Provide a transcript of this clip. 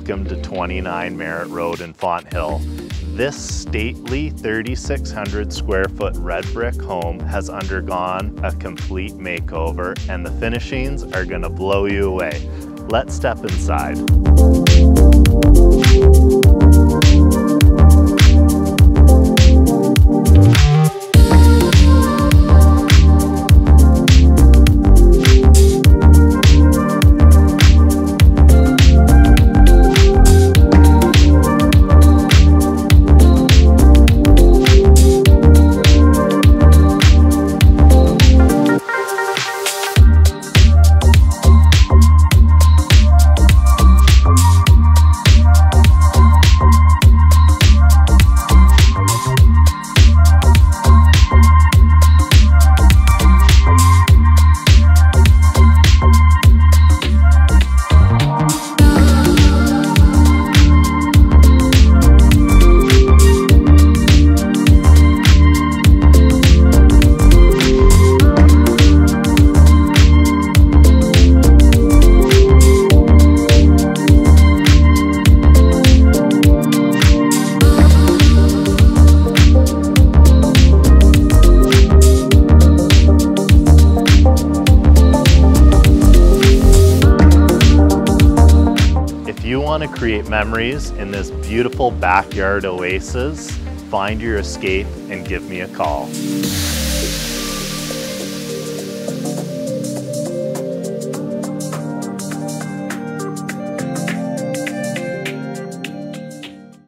welcome to 29 Merritt Road in Fonthill. This stately 3,600 square foot red brick home has undergone a complete makeover and the finishings are gonna blow you away. Let's step inside. You want to create memories in this beautiful backyard oasis, find your escape and give me a call.